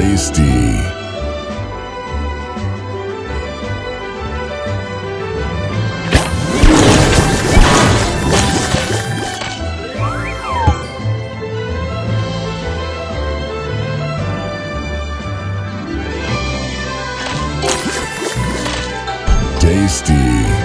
tasty. tasty.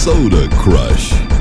Soda Crush.